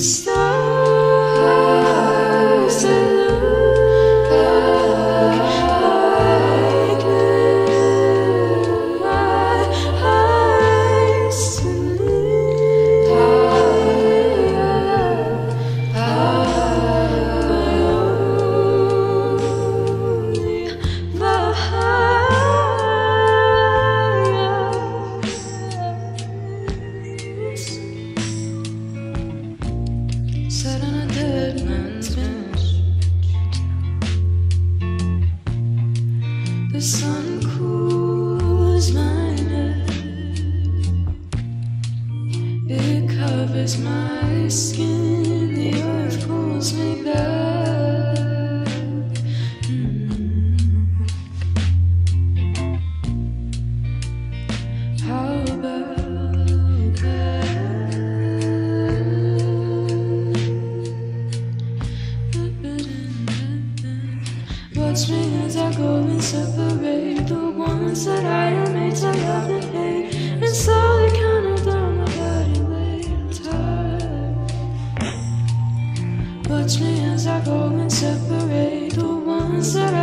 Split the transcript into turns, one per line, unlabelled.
It's Sat on a dead man's bench. The sun cools my neck. It covers my skin. The earth pulls me back. touch me as I go and separate the ones that I